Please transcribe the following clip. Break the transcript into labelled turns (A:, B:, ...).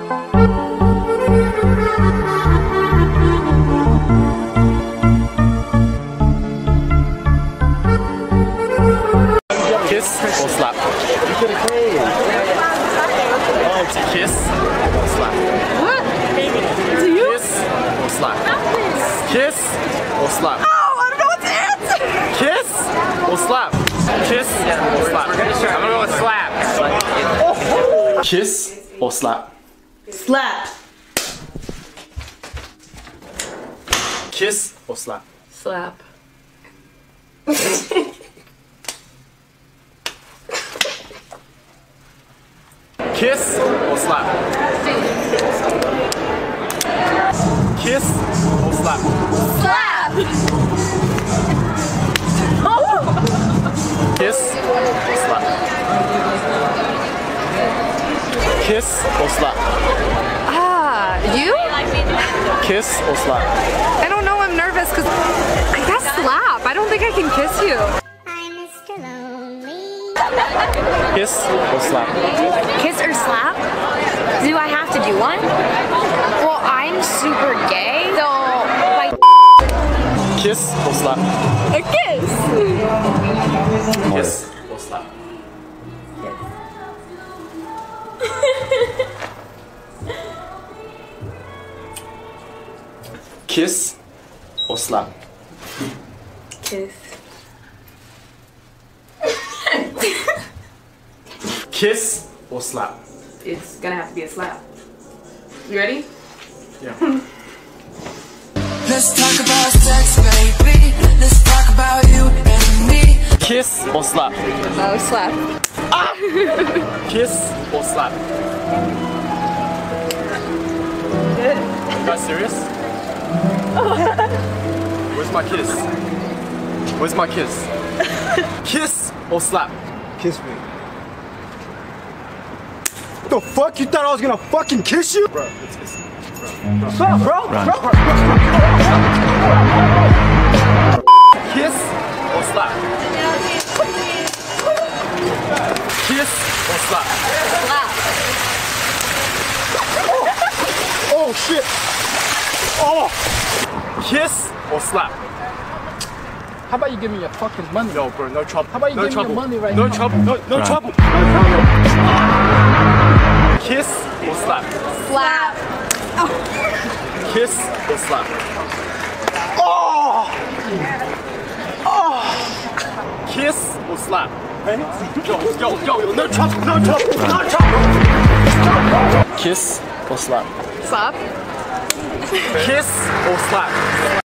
A: Kiss or slap? Oh, kiss or slap?
B: What? To you?
A: Kiss or slap? Kiss or slap?
B: Oh, I don't know what to answer.
A: Kiss or slap? Kiss or slap? I'm gonna go with slap. Oh. Kiss or slap?
B: Slap.
A: Kiss or slap?
B: Slap.
A: Kiss or slap? Kiss or slap?
B: Slap.
A: Kiss or slap?
B: Ah, you?
A: Kiss or slap?
B: I don't know. I'm nervous because I guess slap. I don't think I can kiss you.
C: I'm Mr. Lonely.
A: Kiss or slap?
D: Kiss or slap? Do I have to do one? Well, I'm super gay, so like
A: Kiss or slap?
B: A kiss.
A: Kiss Kiss or slap?
B: Kiss.
A: Kiss or slap?
B: It's gonna have to be a slap. You ready?
A: Yeah.
E: Let's talk about sex, baby. Let's talk about you and me.
A: Kiss or slap?
B: Oh, slap. Ah!
A: Kiss or slap? Good. Are You guys serious? Where's my kiss? Where's my kiss? kiss or slap?
F: Kiss me. The fuck? You thought I was gonna fucking kiss you?
A: Bro, it's, it's,
F: What's up, bro? Bro, bro.
A: kiss or slap? Kiss or slap?
F: Oh shit. Oh.
A: Kiss or slap?
G: How about you give me your fucking money?
A: No, bro, no trouble.
G: How about you
A: no
G: give me your money right
A: no
G: now?
A: trouble. No, no trouble. Kiss or slap?
B: Slap.
A: Kiss or slap? Oh.
F: Oh!
A: Kiss or slap? Yo, yo, yo, yo, no trouble, no trouble, no trouble. Kiss or slap?
B: Slap.
A: Kiss or slap?